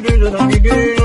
do do do.